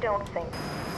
don't think.